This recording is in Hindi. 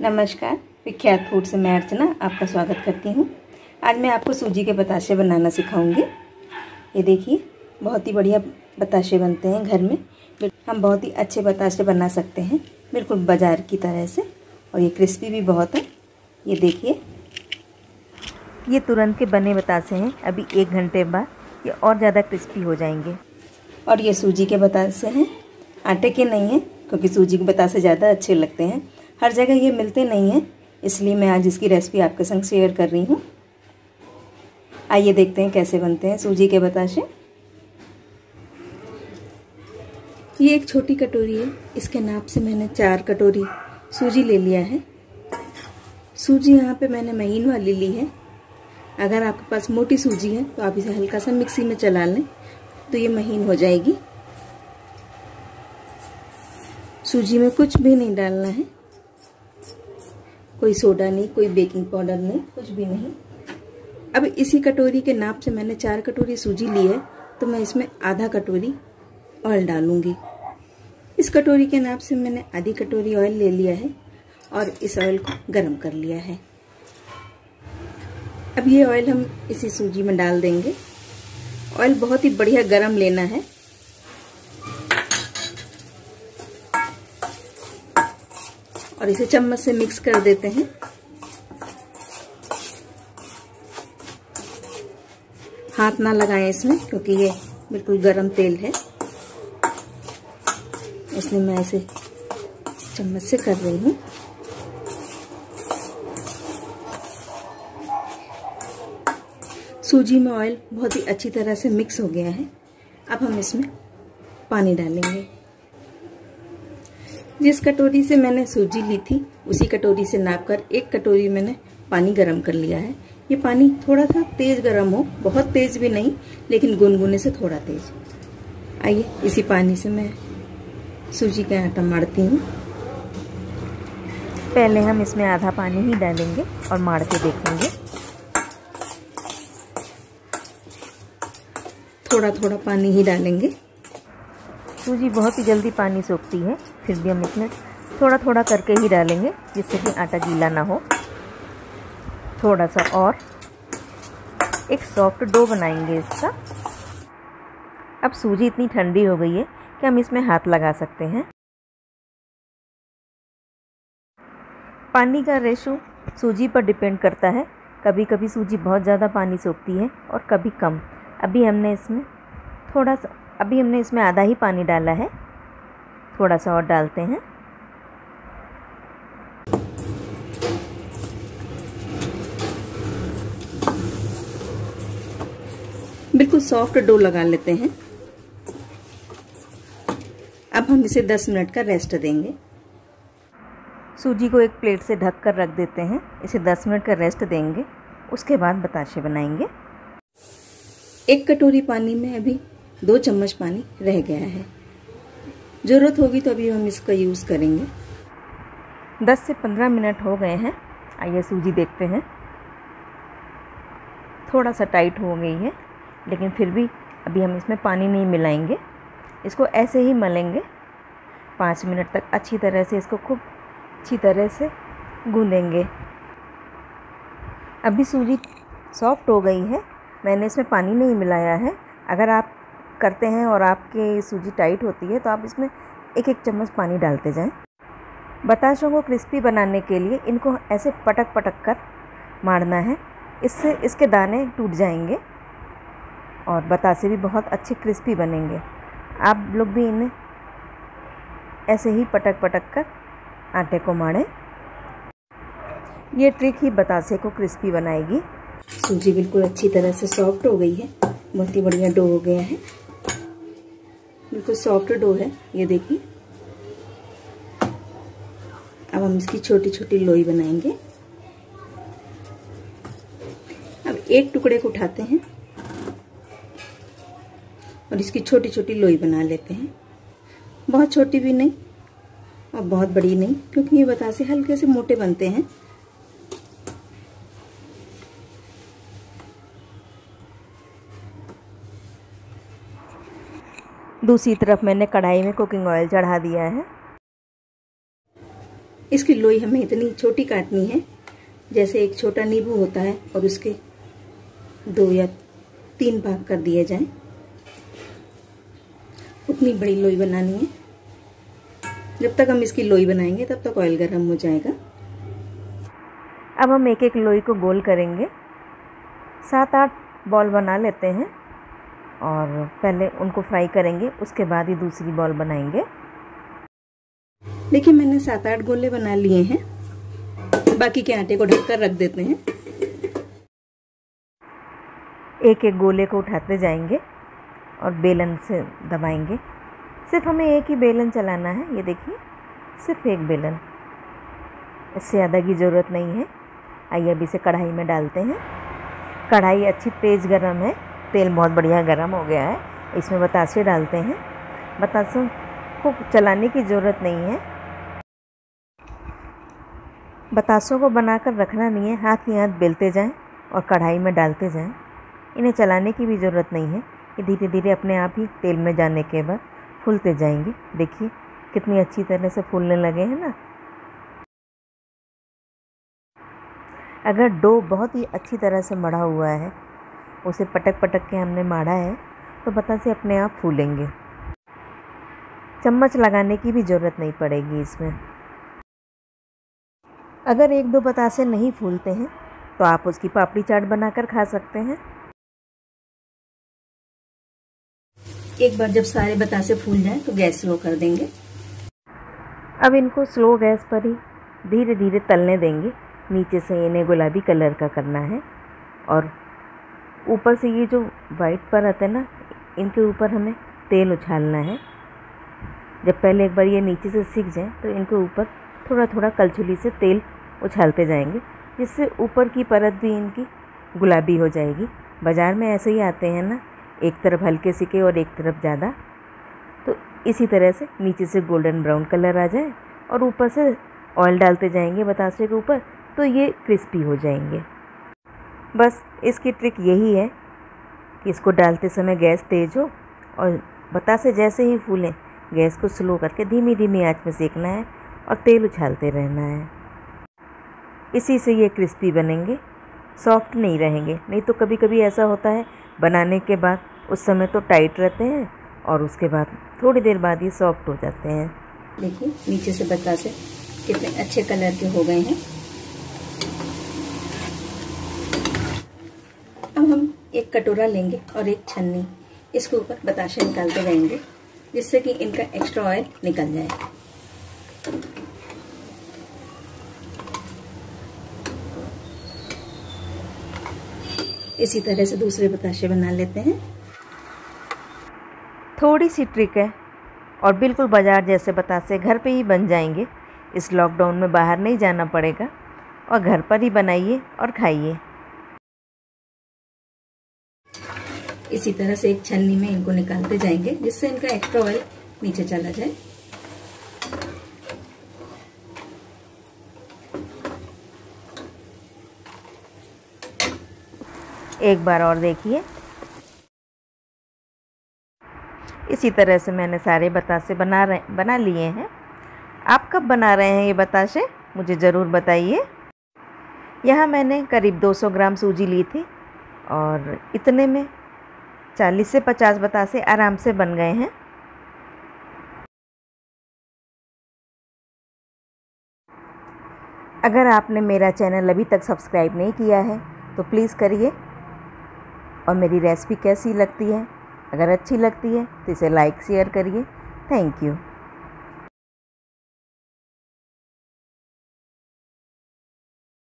नमस्कार, विख्यात फ़ूड से मैं अर्चना आपका स्वागत करती हूँ। आज मैं आपको सूजी के बताशे बनाना सिखाऊँगी। ये देखिए, बहुत ही बढ़िया बताशे बनते हैं घर में। हम बहुत ही अच्छे बताशे बना सकते हैं, बिल्कुल बाज़ार की तरह से। और ये क्रिस्पी भी बहुत है। ये देखिए, ये तुरंत के बने बताशे हैं। अभी एक घंटे बाद ये और ज़्यादा क्रिस्पी हो जाएँगे। और ये सूजी के बताशे हैं। आटे के नहीं हैं, क्योंकि सूजी के बताशे ज़्यादा अच्छे लगते हैं। हर जगह ये मिलते नहीं हैं, इसलिए मैं आज इसकी रेसिपी आपके संग शेयर कर रही हूँ। आइए देखते हैं कैसे बनते हैं, सूजी के बताशे। ये एक छोटी कटोरी है, इसके नाप से मैंने चार कटोरी सूजी ले लिया है। सूजी यहाँ पे मैंने महीन वाली ली है। अगर आपके पास मोटी सूजी है तो आप इसे हल्का सा मिक्सी में चला लें तो ये महीन हो जाएगी। सूजी में कुछ भी नहीं डालना है। कोई सोडा नहीं, कोई बेकिंग पाउडर नहीं, कुछ भी नहीं। अब इसी कटोरी के नाप से मैंने चार कटोरी सूजी ली है तो मैं इसमें आधा कटोरी ऑयल डालूँगी। इस कटोरी के नाप से मैंने आधी कटोरी ऑयल ले लिया है और इस ऑयल को गर्म कर लिया है। अब ये ऑयल हम इसी सूजी में डाल देंगे। ऑयल बहुत ही बढ़िया गर्म लेना है। और इसे चम्मच से मिक्स कर देते हैं। हाथ ना लगाएँ इसमें, क्योंकि ये बिल्कुल गरम तेल है। इसलिए मैं इसे चम्मच से कर रही हूँ। सूजी में ऑयल बहुत ही अच्छी तरह से मिक्स हो गया है। अब हम इसमें पानी डालेंगे। जिस कटोरी से मैंने सूजी ली थी उसी कटोरी से नाप कर एक कटोरी मैंने पानी गर्म कर लिया है। ये पानी थोड़ा सा तेज़ गर्म हो बहुत तेज़ भी नहीं लेकिन गुनगुने से थोड़ा तेज़। आइए इसी पानी से मैं सूजी का आटा मारती हूँ। पहले हम इसमें आधा पानी ही डालेंगे और मार के देखेंगे। थोड़ा थोड़ा पानी ही डालेंगे। सूजी बहुत ही जल्दी पानी सोखती है। फिर भी हम इसमें थोड़ा थोड़ा करके ही डालेंगे, जिससे कि आटा गीला ना हो। थोड़ा सा और एक सॉफ्ट डो बनाएँगे इसका। अब सूजी इतनी ठंडी हो गई है कि हम इसमें हाथ लगा सकते हैं। पानी का रेशो सूजी पर डिपेंड करता है। कभी कभी सूजी बहुत ज़्यादा पानी सोखती है और कभी कम। अभी हमने इसमें थोड़ा सा, अभी हमने इसमें आधा ही पानी डाला है। थोड़ा सा और डालते हैं। बिल्कुल सॉफ्ट डो लगा लेते हैं। अब हम इसे 10 मिनट का रेस्ट देंगे। सूजी को एक प्लेट से ढक कर रख देते हैं। इसे 10 मिनट का रेस्ट देंगे। उसके बाद बताशे बनाएँगे। एक कटोरी पानी में अभी दो चम्मच पानी रह गया है। ज़रूरत होगी तो अभी हम इसका यूज़ करेंगे। 10 से 15 मिनट हो गए हैं। आइए सूजी देखते हैं। थोड़ा सा टाइट हो गई है, लेकिन फिर भी अभी हम इसमें पानी नहीं मिलाएँगे। इसको ऐसे ही मलेंगे। पाँच मिनट तक अच्छी तरह से इसको खूब अच्छी तरह से गूँधेंगे अभी सूजी सॉफ्ट हो गई है। मैंने इसमें पानी नहीं मिलाया है। अगर आप करते हैं और आपके सूजी टाइट होती है तो आप इसमें एक एक चम्मच पानी डालते जाएँ। बताशों को क्रिस्पी बनाने के लिए इनको ऐसे पटक पटक कर मारना है। इससे इसके दाने टूट जाएँगे और बतासे भी बहुत अच्छे क्रिस्पी बनेंगे। आप लोग भी इन्हें ऐसे ही पटक पटक कर आटे को माड़ें ये ट्रिक ही बतासे को क्रिस्पी बनाएगी। सूजी बिल्कुल अच्छी तरह से सॉफ्ट हो गई है, बहुत ही बढ़िया डो हो गया है। बिल्कुल सॉफ्ट डो है, ये देखिए। अब हम इसकी छोटी छोटी लोई बनाएँगे। अब एक टुकड़े को उठाते हैं और इसकी छोटी छोटी लोई बना लेते हैं। बहुत छोटी भी नहीं और बहुत बड़ी नहीं, क्योंकि ये बतासे हल्के से मोटे बनते हैं। दूसरी तरफ़ मैंने कढ़ाई में कुकिंग ऑयल चढ़ा दिया है। इसकी लोई हमें इतनी छोटी काटनी है जैसे एक छोटा नींबू होता है और उसके दो या तीन भाग कर दिए जाएँ। उतनी बड़ी लोई बनानी है। जब तक हम इसकी लोई बनाएँगे तब तक ऑयल गर्म हो जाएगा। अब हम एक एक लोई को गोल करेंगे। सात आठ बॉल बना लेते हैं। और पहले उनको फ्राई करेंगे उसके बाद ही दूसरी बॉल बनाएँगे। देखिए मैंने सात आठ गोले बना लिए हैं। बाकी के आटे को ढककर रख देते हैं। एक एक गोले को उठाते जाएँगे और बेलन से दबाएँगे। सिर्फ़ हमें एक ही बेलन चलाना है ये देखिए सिर्फ़ एक बेलन। इससे ज़्यादा की ज़रूरत नहीं है। आइए अभी इसे कढ़ाई में डालते हैं। कढ़ाई अच्छी तेज़ गर्म है। तेल बहुत बढ़िया गर्म हो गया है। इसमें बतासे डालते हैं। बतासों को चलाने की ज़रूरत नहीं है। बतासों को बनाकर रखना नहीं है। हाथ ही हाथ बेलते जाएँ और कढ़ाई में डालते जाएँ। इन्हें चलाने की भी ज़रूरत नहीं है। ये धीरे धीरे अपने आप ही तेल में जाने के बाद फूलते जाएँगे। देखिए, कितनी अच्छी तरह से फूलने लगे हैं ना। अगर डो बहुत ही अच्छी तरह से मढ़ा हुआ है उसे पटक पटक के हमने मारा है तो बता से अपने आप फूलेंगे। चम्मच लगाने की भी ज़रूरत नहीं पड़ेगी इसमें। अगर एक दो बतासे नहीं फूलते हैं तो आप उसकी पापड़ी चाट बनाकर खा सकते हैं। एक बार जब सारे बतासे फूल जाएँ तो गैस स्लो कर देंगे। अब इनको स्लो गैस पर ही धीरे धीरे तलने देंगे। नीचे से इन्हें गुलाबी कलर का करना है और ऊपर से ये जो वाइट परत है ना, इनके ऊपर हमें तेल उछालना है। जब पहले एक बार ये नीचे से सीख जाए तो इनके ऊपर थोड़ा थोड़ा कलछुली से तेल उछालते जाएँगे, जिससे ऊपर की परत भी इनकी गुलाबी हो जाएगी। बाज़ार में ऐसे ही आते हैं ना, एक तरफ़ हल्के सिके और एक तरफ़ ज़्यादा। तो इसी तरह से नीचे से गोल्डन ब्राउन कलर आ जाए और ऊपर से ऑयल डालते जाएँगे बतासे के ऊपर तो ये क्रिस्पी हो जाएँगे। बस इसकी ट्रिक यही है कि इसको डालते समय गैस तेज़ हो और बतासे जैसे ही फूलें, गैस को स्लो करके धीमी धीमी आँच में सेकना है और तेल उछालते रहना है। इसी से ये क्रिस्पी बनेंगे सॉफ्ट नहीं रहेंगे, नहीं तो कभी कभी ऐसा होता है, बनाने के बाद, उस समय तो टाइट रहते हैं और उसके बाद थोड़ी देर बाद ये सॉफ्ट हो जाते हैं। देखिए, नीचे से बता से कितने अच्छे कलर के हो गए हैं। अब हम एक कटोरा लेंगे और एक छन्नी, इसके ऊपर बताशे निकालते रहेंगे जिससे कि इनका एक्स्ट्रा ऑयल निकल जाए। इसी तरह से दूसरे बताशे बना लेते हैं। थोड़ी सी ट्रिक है, और बिल्कुल बाज़ार जैसे बतासे घर पे ही बन जाएँगे। इस लॉकडाउन में बाहर नहीं जाना पड़ेगा, और घर पर ही बनाइए और खाइए। इसी तरह से एक छन्नी में इनको निकालते जाएँगे, जिससे इनका एक्स्ट्रा ऑयल नीचे चला जाए। एक बार और देखिए। इसी तरह से मैंने सारे बतासे बना रहे, बना लिए हैं। आप कब बना रहे हैं ये बताशे? मुझे ज़रूर बताइए। यहाँ मैंने करीब 200 ग्राम सूजी ली थी और इतने में 40 से 50 बतासे आराम से बन गए हैं। अगर आपने मेरा चैनल अभी तक सब्सक्राइब नहीं किया है तो प्लीज़ करिए। और मेरी रेसिपी कैसी लगती है, अगर अच्छी लगती है तो इसे लाइक, शेयर करिए। Thank you.